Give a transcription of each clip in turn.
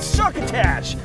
succotash!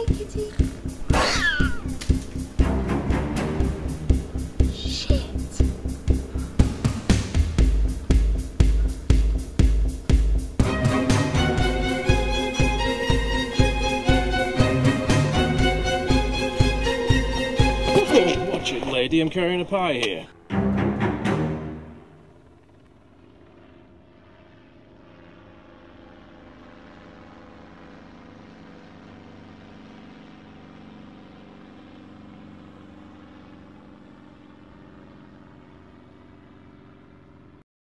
Hey, kitty. Shit. Watch it, lady. I'm carrying a pie here.